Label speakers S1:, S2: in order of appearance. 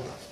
S1: Hold on.